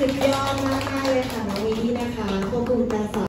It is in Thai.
สุดยอดมากๆเลยค่ะน้องวีนะคะควบคุมการสอน